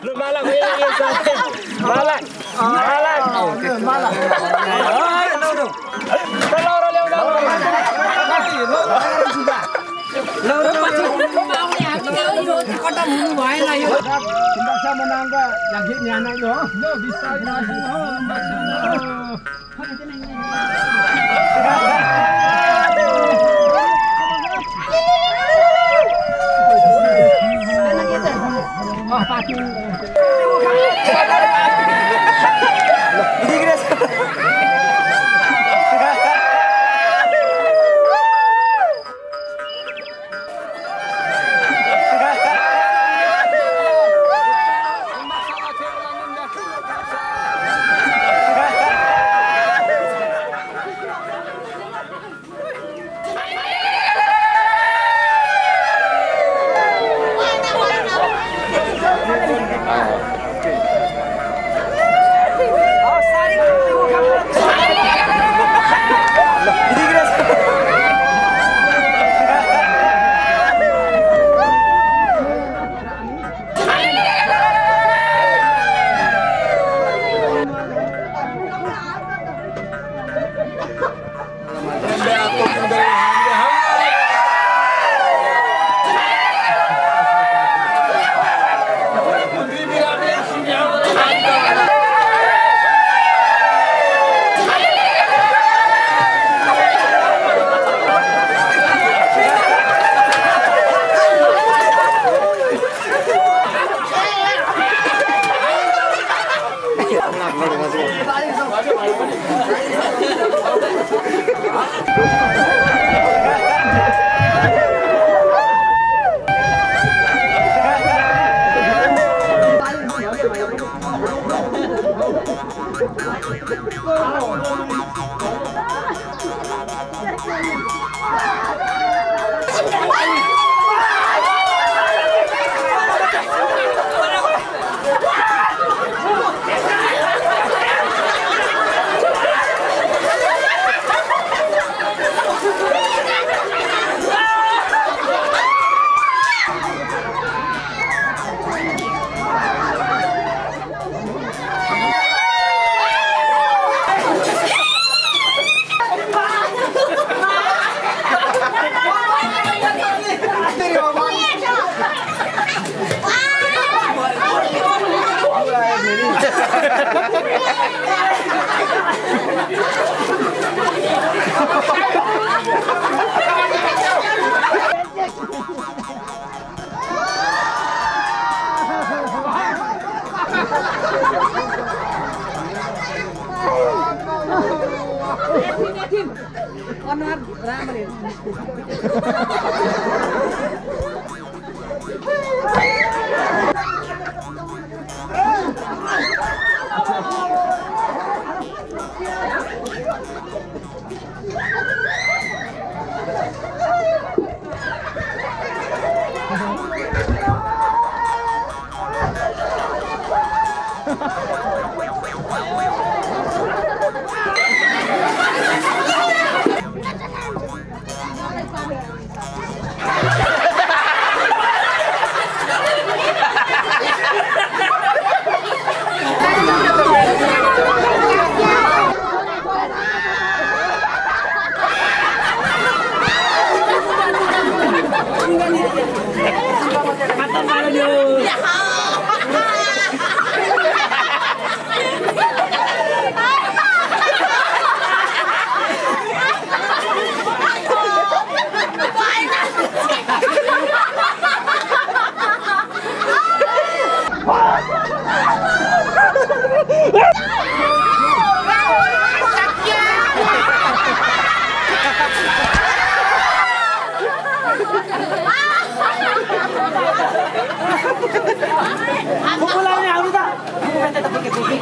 Lu malak ko yan 啊！发工了。哎 अनुहार राम्रो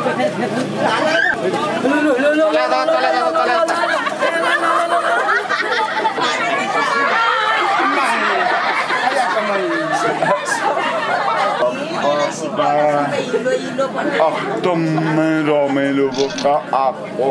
चले जाओ चले जाओ चले। अब तुम मेरा मेलू का आप हो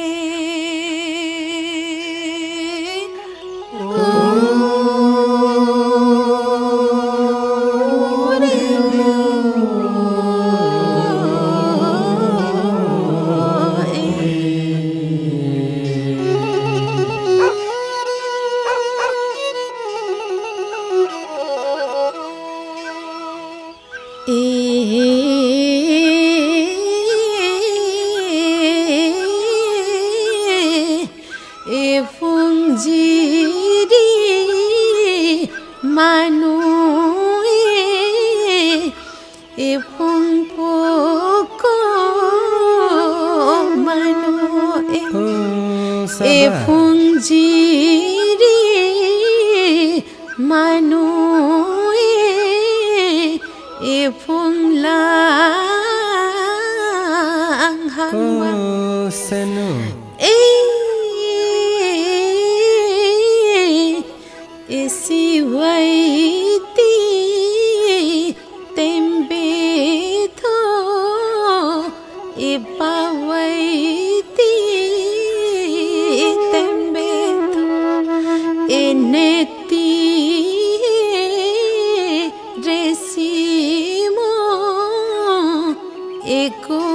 एको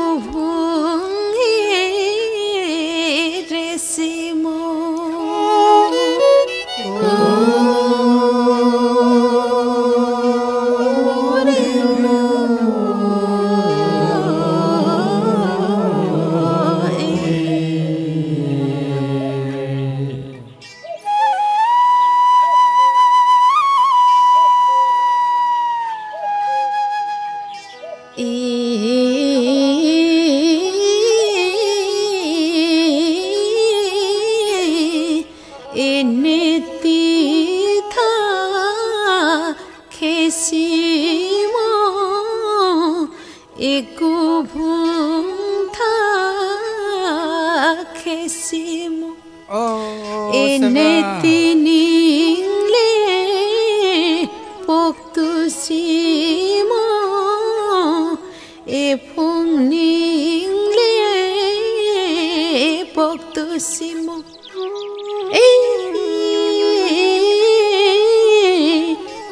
próximo.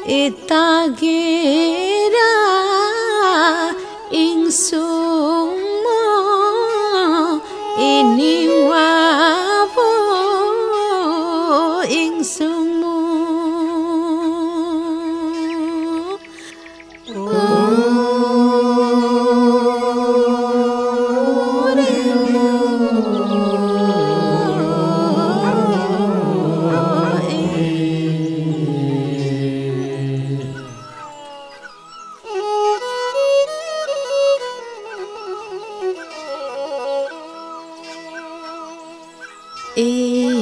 Itagera insumo em sumo.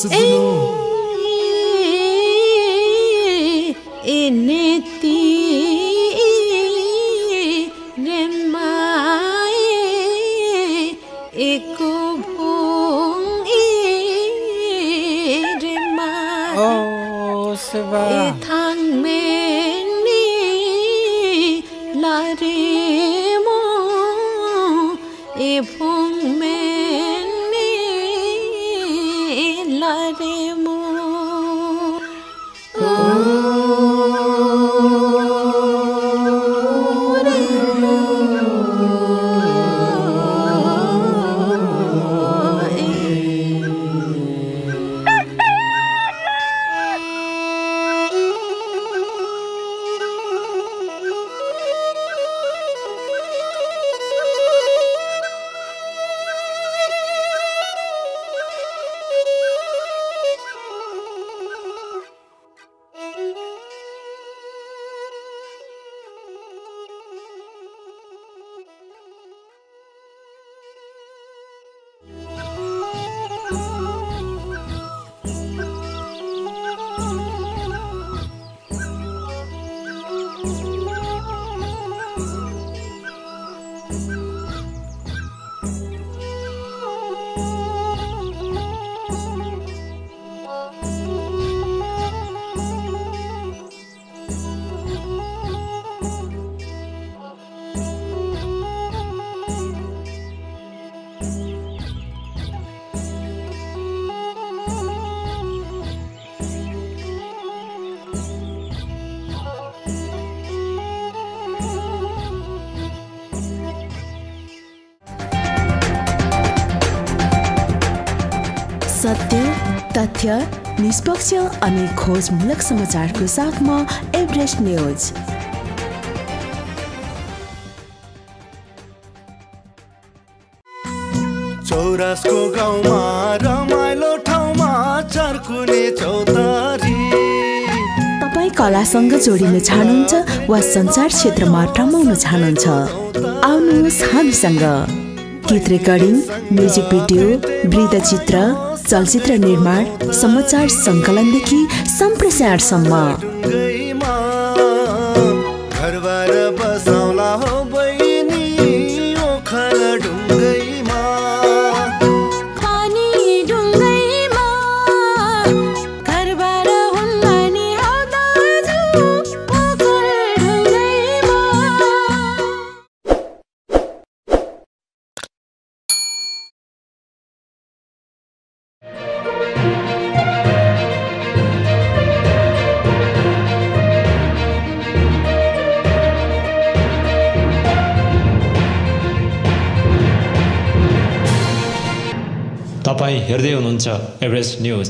सुनो Eneti remae eko bong remae ओ सेवा e thang meni la re mo तथ्य निष्पक्ष अनि खोजमूलक समाचारको साथमा एभरेस्ट न्युज। चौरासको गाउँमा रमाइलो ठाउँमा चर्कुने चौतारी। तपाईँ कलासँग जोडिन चाहनुहुन्छ वा सञ्चार क्षेत्रमा रमाउन चाहनुहुन्छ? आउनुहोस् हामीसँग। गीत रेकर्डिङ म्युजिक भिडियो वृद्धचित्र चलचित्र निर्माण समाचार सङ्कलनदेखि सम्प्रेषणसम्म तपाईँ हेर्दै हुनुहुन्छ एभरेस्ट न्युज।